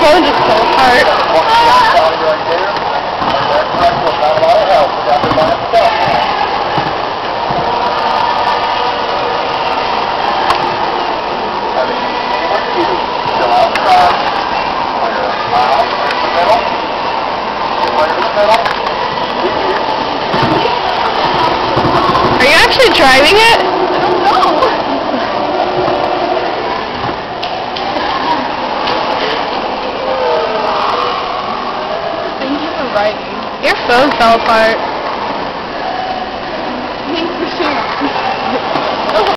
phone just fell apart. Are you actually driving it? Thank you for writing. Your phone fell apart. Thanks for sharing.